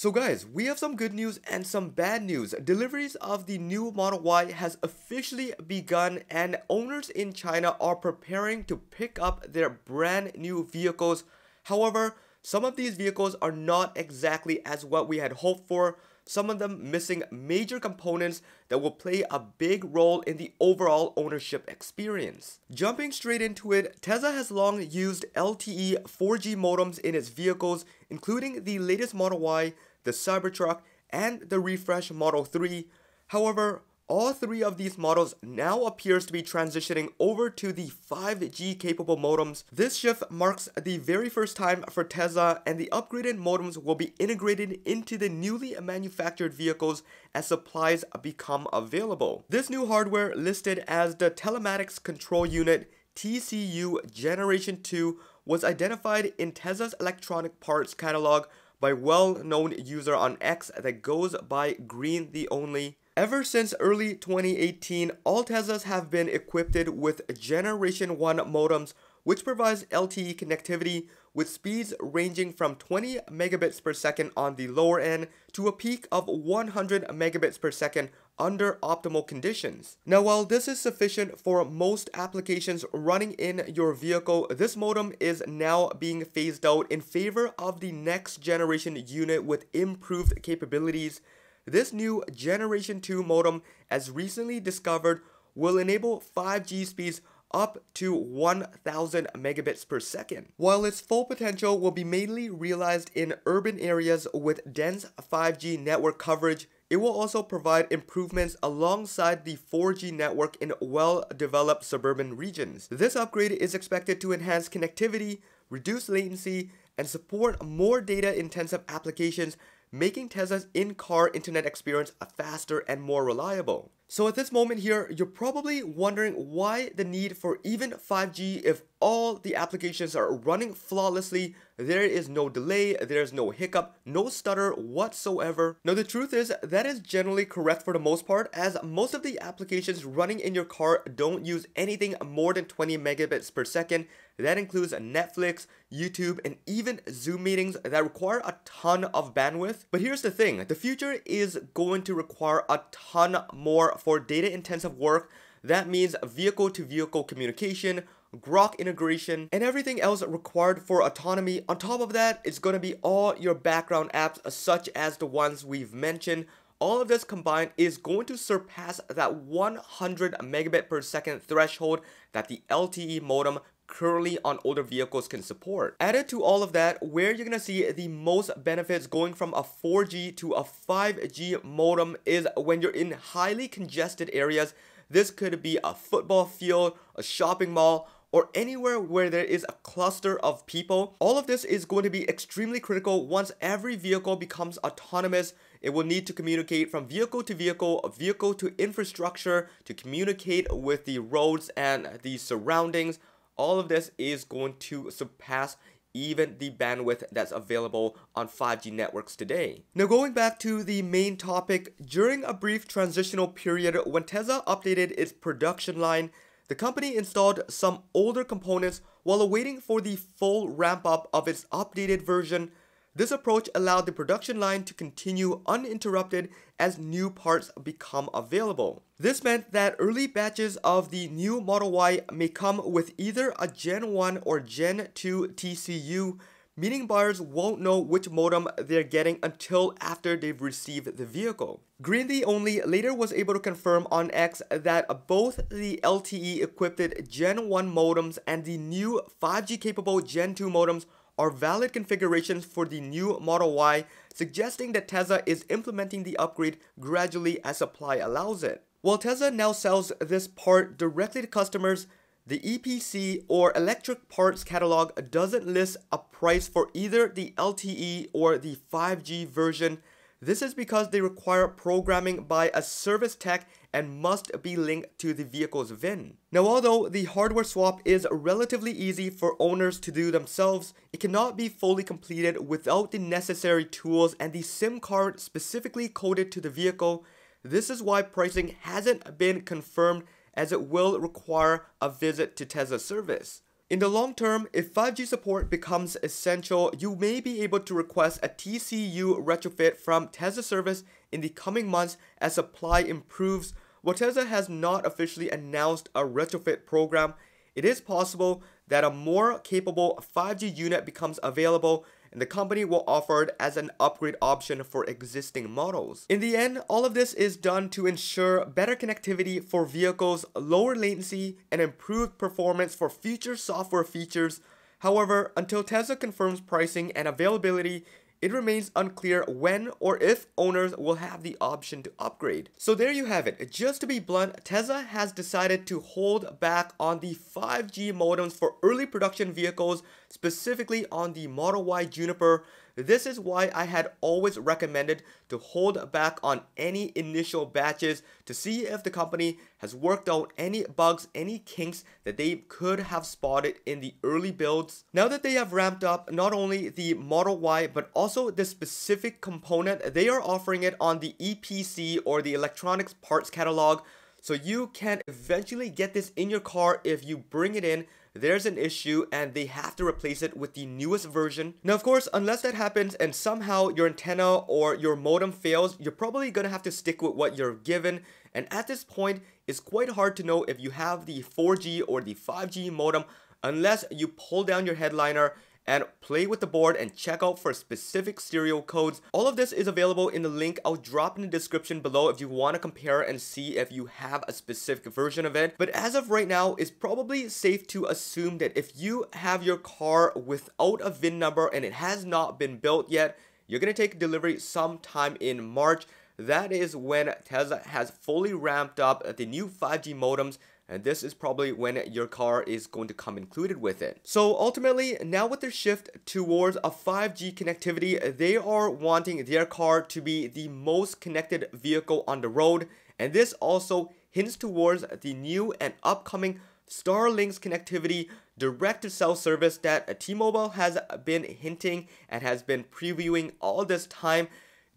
So guys, we have some good news and some bad news. Deliveries of the new Model Y has officially begun and owners in China are preparing to pick up their brand new vehicles. However, some of these vehicles are not exactly as what we had hoped for, some of them missing major components that will play a big role in the overall ownership experience. Jumping straight into it, Tesla has long used LTE 4G modems in its vehicles, including the latest Model Y, the Cybertruck, and the refresh Model 3. However, all three of these models now appears to be transitioning over to the 5G capable modems. This shift marks the very first time for Tesla and the upgraded modems will be integrated into the newly manufactured vehicles as supplies become available. This new hardware listed as the Telematics Control Unit TCU Generation 2 was identified in Tesla's electronic parts catalog by well-known user on X that goes by Green the Only. Ever since early 2018, all Teslas have been equipped with Generation 1 modems, which provides LTE connectivity with speeds ranging from 20 megabits per second on the lower end to a peak of 100 megabits per second under optimal conditions. Now while this is sufficient for most applications running in your vehicle, this modem is now being phased out in favor of the next generation unit with improved capabilities this new Generation 2 modem, as recently discovered, will enable 5G speeds up to 1000 megabits per second. While its full potential will be mainly realized in urban areas with dense 5G network coverage, it will also provide improvements alongside the 4G network in well-developed suburban regions. This upgrade is expected to enhance connectivity, reduce latency, and support more data-intensive applications making Tesla's in-car internet experience faster and more reliable. So at this moment here, you're probably wondering why the need for even 5G if all the applications are running flawlessly, there is no delay, there's no hiccup, no stutter whatsoever. Now the truth is, that is generally correct for the most part, as most of the applications running in your car don't use anything more than 20 megabits per second. That includes Netflix, YouTube, and even Zoom meetings that require a ton of bandwidth. But here's the thing, the future is going to require a ton more for data intensive work. That means vehicle to vehicle communication, Grok integration, and everything else required for autonomy. On top of that, it's going to be all your background apps such as the ones we've mentioned. All of this combined is going to surpass that 100 megabit per second threshold that the LTE modem currently on older vehicles can support. Added to all of that, where you're gonna see the most benefits going from a 4G to a 5G modem is when you're in highly congested areas. This could be a football field, a shopping mall, or anywhere where there is a cluster of people. All of this is going to be extremely critical once every vehicle becomes autonomous. It will need to communicate from vehicle to vehicle, vehicle to infrastructure to communicate with the roads and the surroundings. All of this is going to surpass even the bandwidth that's available on 5G networks today. Now going back to the main topic, during a brief transitional period when Tesla updated its production line, the company installed some older components while awaiting for the full ramp up of its updated version. This approach allowed the production line to continue uninterrupted as new parts become available. This meant that early batches of the new Model Y may come with either a Gen 1 or Gen 2 TCU meaning buyers won't know which modem they're getting until after they've received the vehicle. Green the Only later was able to confirm on X that both the LTE equipped Gen 1 modems and the new 5G capable Gen 2 modems are valid configurations for the new Model Y, suggesting that Tesla is implementing the upgrade gradually as supply allows it. While Tesla now sells this part directly to customers, the EPC or electric parts catalog doesn't list a price for either the LTE or the 5G version. This is because they require programming by a service tech and must be linked to the vehicle's VIN. Now although the hardware swap is relatively easy for owners to do themselves, it cannot be fully completed without the necessary tools and the SIM card specifically coded to the vehicle. This is why pricing hasn't been confirmed as it will require a visit to Tesla service. In the long term, if 5G support becomes essential, you may be able to request a TCU retrofit from Tesla service in the coming months as supply improves. While Tesla has not officially announced a retrofit program, it is possible that a more capable 5G unit becomes available and the company will offer it as an upgrade option for existing models. In the end, all of this is done to ensure better connectivity for vehicles, lower latency, and improved performance for future software features. However, until Tesla confirms pricing and availability, it remains unclear when or if owners will have the option to upgrade. So there you have it. Just to be blunt, Tesla has decided to hold back on the 5G modems for early production vehicles, specifically on the Model Y Juniper this is why I had always recommended to hold back on any initial batches to see if the company has worked out any bugs, any kinks that they could have spotted in the early builds. Now that they have ramped up not only the Model Y but also the specific component, they are offering it on the EPC or the Electronics Parts Catalog so you can eventually get this in your car if you bring it in there's an issue and they have to replace it with the newest version. Now, of course, unless that happens and somehow your antenna or your modem fails, you're probably gonna have to stick with what you're given. And at this point, it's quite hard to know if you have the 4G or the 5G modem unless you pull down your headliner and play with the board and check out for specific serial codes. All of this is available in the link I'll drop in the description below if you want to compare and see if you have a specific version of it. But as of right now, it's probably safe to assume that if you have your car without a VIN number and it has not been built yet, you're going to take delivery sometime in March. That is when Tesla has fully ramped up the new 5G modems and this is probably when your car is going to come included with it. So ultimately, now with their shift towards a 5G connectivity, they are wanting their car to be the most connected vehicle on the road, and this also hints towards the new and upcoming Starlink's connectivity direct to cell service that T-Mobile has been hinting and has been previewing all this time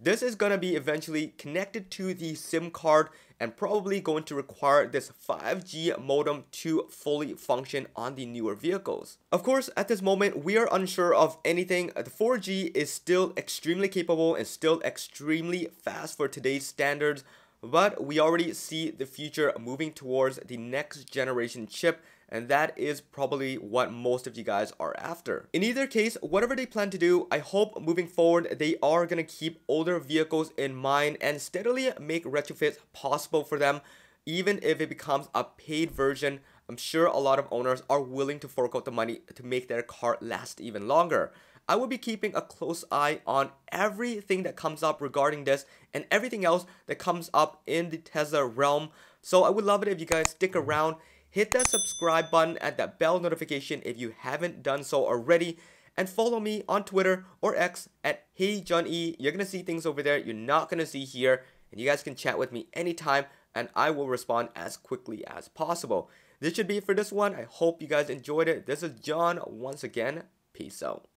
this is going to be eventually connected to the SIM card and probably going to require this 5G modem to fully function on the newer vehicles. Of course, at this moment, we are unsure of anything. The 4G is still extremely capable and still extremely fast for today's standards, but we already see the future moving towards the next generation chip and that is probably what most of you guys are after. In either case, whatever they plan to do, I hope moving forward they are going to keep older vehicles in mind and steadily make retrofits possible for them even if it becomes a paid version. I'm sure a lot of owners are willing to fork out the money to make their car last even longer. I will be keeping a close eye on everything that comes up regarding this and everything else that comes up in the Tesla realm. So I would love it if you guys stick around hit that subscribe button and that bell notification if you haven't done so already and follow me on Twitter or X at heyJohnEe. You're gonna see things over there you're not gonna see here, and you guys can chat with me anytime, and I will respond as quickly as possible. This should be it for this one. I hope you guys enjoyed it. This is John once again. Peace out.